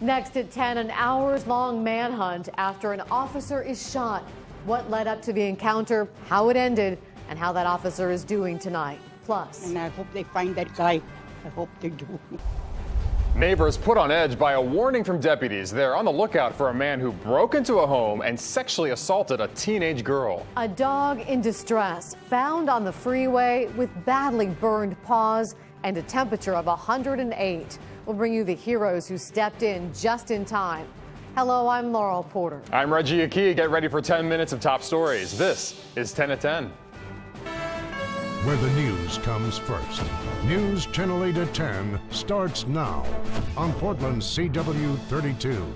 Next at 10, an hours long manhunt after an officer is shot. What led up to the encounter, how it ended, and how that officer is doing tonight. Plus, And I hope they find that guy. I hope they do. Neighbors put on edge by a warning from deputies. They're on the lookout for a man who broke into a home and sexually assaulted a teenage girl. a dog in distress found on the freeway with badly burned paws and a temperature of 108. We'll bring you the heroes who stepped in just in time. Hello, I'm Laurel Porter. I'm Reggie Aqui. Get ready for 10 minutes of top stories. This is 10 at 10. where the news comes first. News Channel 8 at 10 starts now on Portland's CW 32.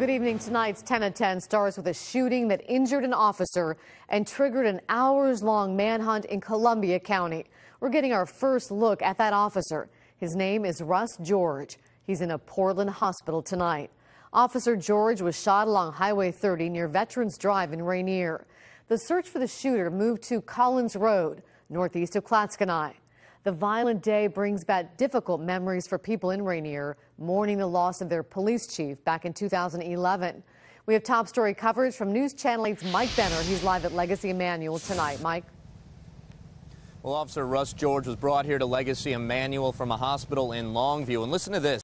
Good evening. Tonight's 10 at 10 starts with a shooting that injured an officer and triggered an hours long manhunt in Columbia County. We're getting our first look at that officer. His name is Russ George. He's in a Portland hospital tonight. Officer George was shot along Highway 30 near Veterans Drive in Rainier. The search for the shooter moved to Collins Road, northeast of Clatskanie. The violent day brings back difficult memories for people in Rainier, mourning the loss of their police chief back in 2011. We have top story coverage from News Channel 8's Mike Benner. He's live at Legacy Emanuel tonight. Mike? Well, Officer Russ George was brought here to Legacy Emanuel from a hospital in Longview. And listen to this.